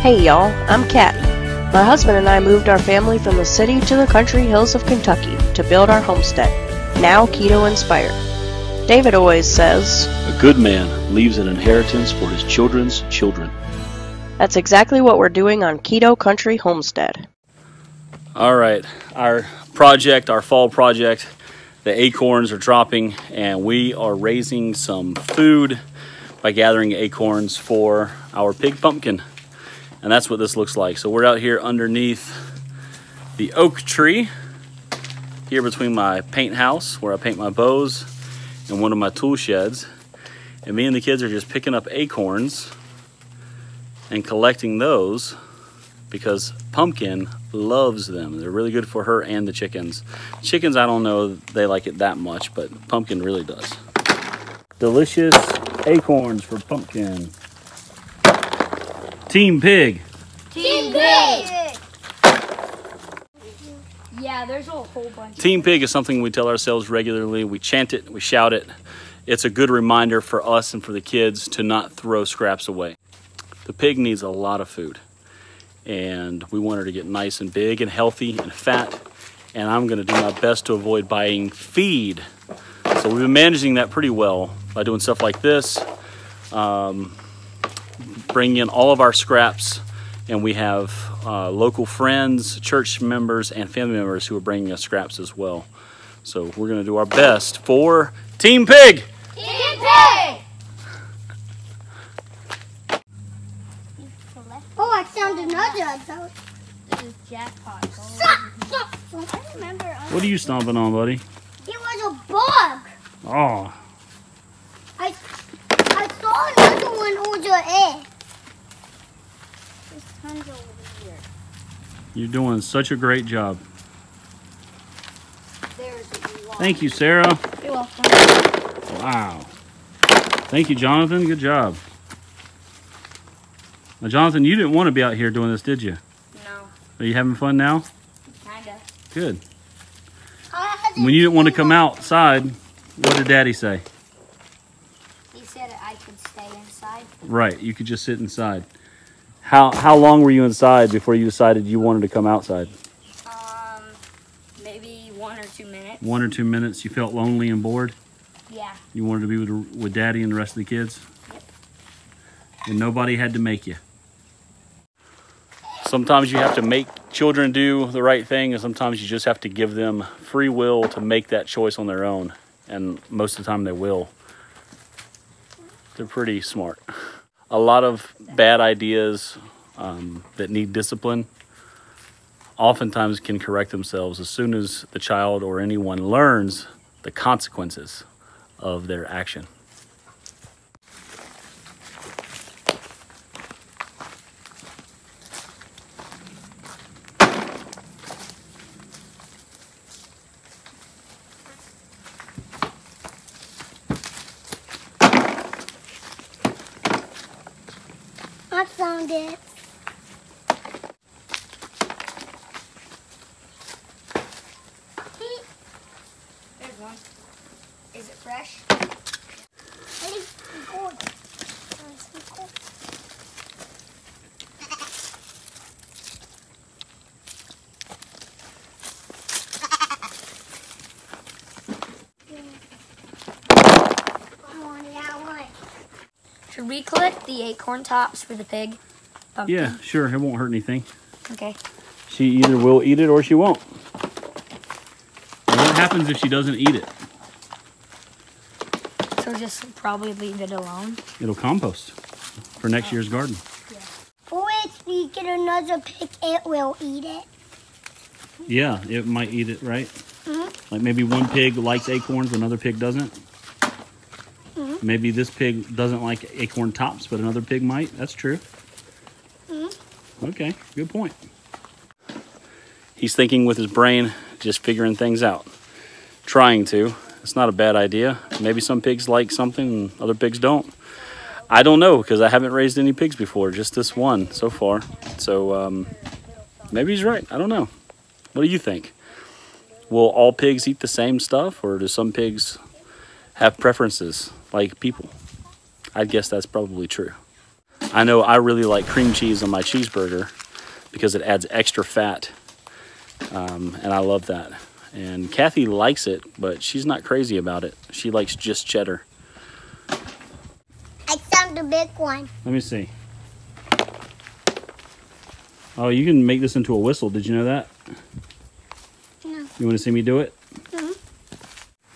Hey y'all, I'm Kat. My husband and I moved our family from the city to the country hills of Kentucky to build our homestead, now keto inspired. David always says, A good man leaves an inheritance for his children's children. That's exactly what we're doing on Keto Country Homestead. All right, our project, our fall project, the acorns are dropping and we are raising some food by gathering acorns for our pig pumpkin. And that's what this looks like. So we're out here underneath the oak tree, here between my paint house where I paint my bows and one of my tool sheds. And me and the kids are just picking up acorns and collecting those because Pumpkin loves them. They're really good for her and the chickens. Chickens, I don't know they like it that much, but Pumpkin really does. Delicious acorns for Pumpkin. Team Pig. Team Pig! Yeah, there's a whole bunch. Team Pig is something we tell ourselves regularly. We chant it, we shout it. It's a good reminder for us and for the kids to not throw scraps away. The pig needs a lot of food, and we want her to get nice and big and healthy and fat. And I'm going to do my best to avoid buying feed. So we've been managing that pretty well by doing stuff like this, um, bringing in all of our scraps, and we have uh, local friends, church members, and family members who are bringing us scraps as well. So we're going to do our best for Team Pig. Team Pig! Oh, I found another. This is jackpot. I remember. What are you stomping on, buddy? It was a bug. Oh, I I saw another one over there. There's tons over here. you're doing such a great job. There's a lot. Thank you, Sarah. You're welcome. Wow. Thank you, Jonathan. Good job. Now, Jonathan, you didn't want to be out here doing this, did you? No, Are you having fun now? kinda. Good. When you didn't want to come outside, what did Daddy say? He said I could stay inside. Right, you could just sit inside. How how long were you inside before you decided you wanted to come outside? Um, maybe one or two minutes. One or two minutes. You felt lonely and bored. Yeah. You wanted to be with with Daddy and the rest of the kids. Yep. And nobody had to make you. Sometimes you have to make children do the right thing, and sometimes you just have to give them free will to make that choice on their own. And most of the time, they will. They're pretty smart. A lot of bad ideas um, that need discipline oftentimes can correct themselves as soon as the child or anyone learns the consequences of their action. Found it. There's one. Is it fresh? Should we collect the acorn tops for the pig? Yeah, sure. It won't hurt anything. Okay. She either will eat it or she won't. What happens if she doesn't eat it? So just probably leave it alone. It'll compost for next year's garden. Or if we get another pig, it will eat it. Yeah, it might eat it, right? Mhm. Like maybe one pig likes acorns, another pig doesn't. Mhm. Maybe this pig doesn't like acorn tops, but another pig might. That's true. Okay, good point. He's thinking with his brain, just figuring things out. Trying to. It's not a bad idea. Maybe some pigs like something and other pigs don't. I don't know because I haven't raised any pigs before, just this one so far. So um, maybe he's right. I don't know. What do you think? Will all pigs eat the same stuff, or do some pigs have preferences like people? I'd guess that's probably true. I know I really like cream cheese on my cheeseburger because it adds extra fat. Um, and I love that. And Kathy likes it, but she's not crazy about it. She likes just cheddar. I found the big one. Let me see. Oh, you can make this into a whistle. Did you know that? No. You want to see me do it? Oh,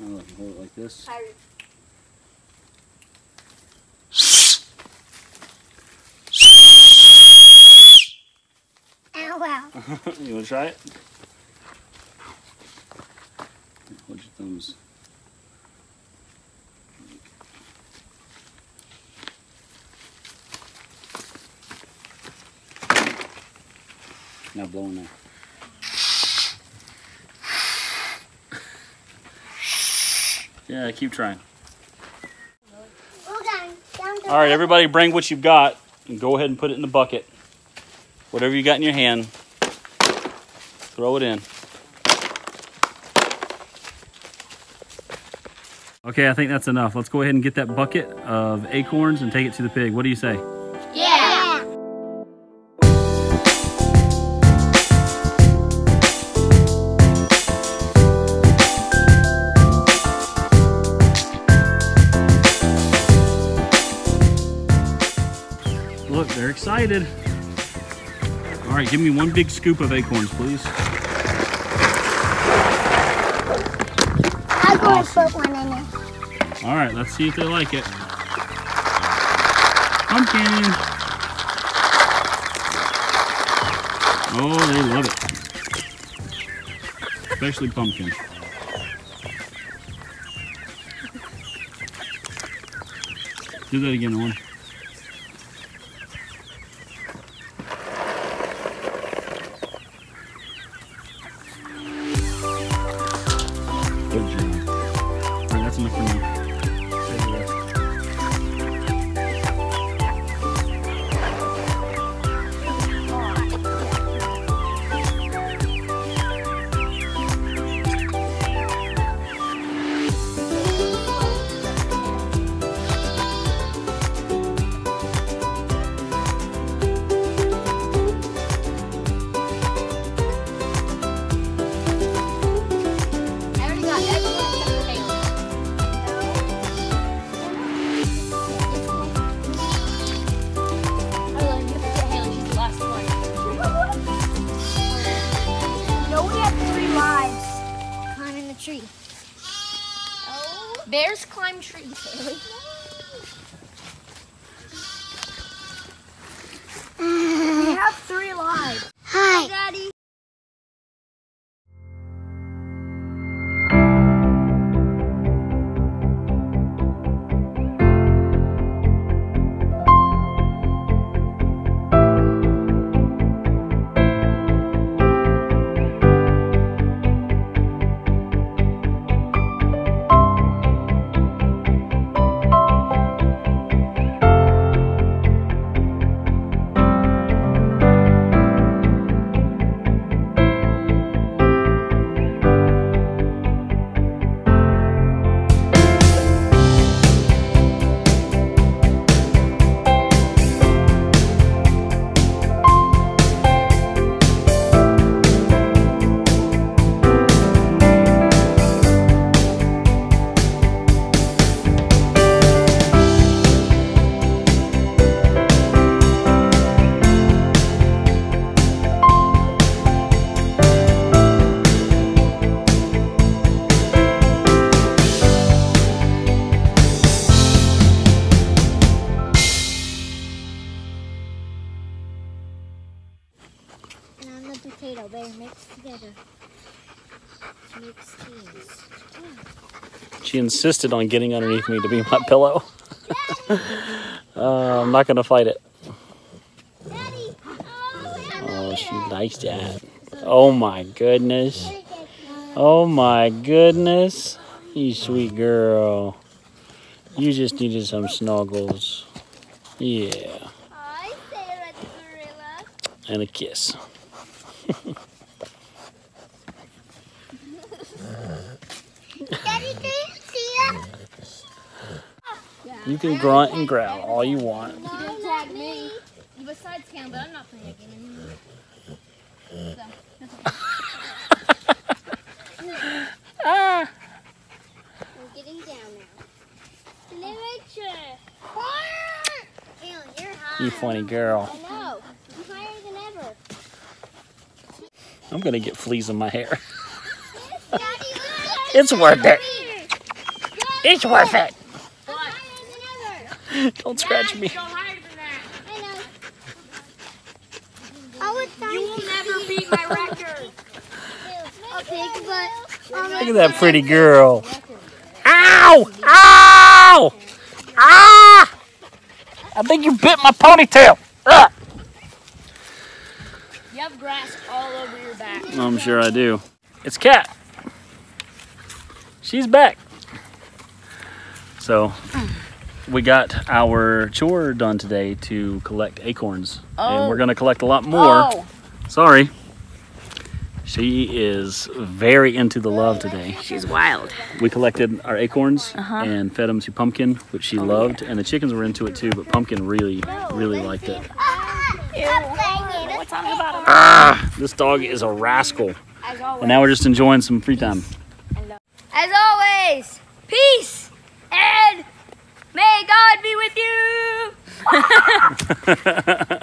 look, hold it like this. wow. you want to try it? Hold your thumbs. Now blow in there. Yeah, keep trying. Hold on. Down the All right, everybody, bring what you've got and go ahead and put it in the bucket. Whatever you got in your hand, throw it in. Okay, I think that's enough. Let's go ahead and get that bucket of acorns and take it to the pig. What do you say? Yeah. Look, they're excited. All right, give me one big scoop of acorns, please. I'll go Awesome. and put one in there. All right, let's see if they like it. Pumpkin. Oh, they love it. Especially pumpkin. Do that again, Owen. Bears climb trees, Haley. We have three lives. Hi. Daddy. Potato. They're mixed together. Mixed. She insisted on getting underneath me to be my pillow. uh, I'm not going to fight it. Oh, she likes that. Oh my goodness. Oh my goodness. You sweet girl. You just needed some snuggles. Yeah. Hi, Sarah the gorilla. And a kiss. Daddy, do you see it? You can grunt and growl all you want. Don't tag me. That's count, but I'm not playing that game anymore. So, that's okay. Ah. We're getting down now. Literature. Alan, you're high. You funny girl. I know. You're higher than ever. I'm gonna get fleas in my hair. It's worth it. It's worth it. I'm higher than ever. Don't scratch me. I know. I was you will never beat my record. A pig, but Look at that pretty girl. Ow! Ow! Ah! I think you bit my ponytail. Ah! You have grass all over your back. I'm sure I do. It's Cat. She's back. So, we got our chore done today to collect acorns. And we're going to collect a lot more. Oh, Sorry. She is very into the love today. she's wild. We collected our acorns Uh-huh. and fed them to Pumpkin, which she loved, and the chickens were into it too, but Pumpkin really, really liked it. On the bottom? Ah, this dog is a rascal. And now we're just enjoying some free time. As always, peace and may God be with you.